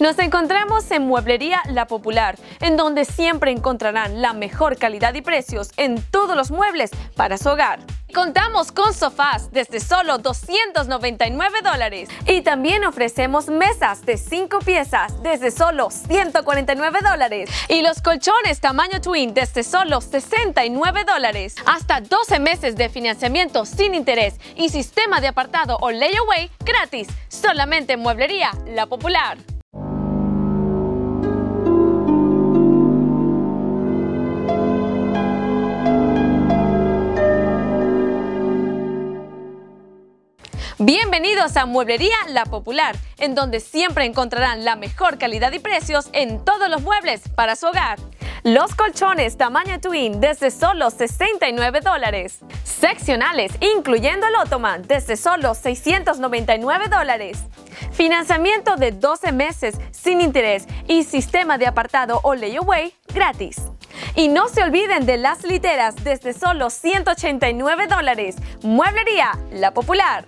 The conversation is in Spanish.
Nos encontramos en Mueblería La Popular, en donde siempre encontrarán la mejor calidad y precios en todos los muebles para su hogar. Contamos con sofás desde solo 299 dólares y también ofrecemos mesas de 5 piezas desde solo 149 dólares y los colchones tamaño twin desde solo 69 dólares. Hasta 12 meses de financiamiento sin interés y sistema de apartado o layaway gratis. Solamente en Mueblería La Popular. Bienvenidos a Mueblería La Popular, en donde siempre encontrarán la mejor calidad y precios en todos los muebles para su hogar. Los colchones tamaño twin desde solo 69 dólares. Seccionales, incluyendo el Ottoman, desde solo 699 dólares. Financiamiento de 12 meses sin interés y sistema de apartado o layaway gratis. Y no se olviden de las literas desde solo 189 dólares. Mueblería La Popular.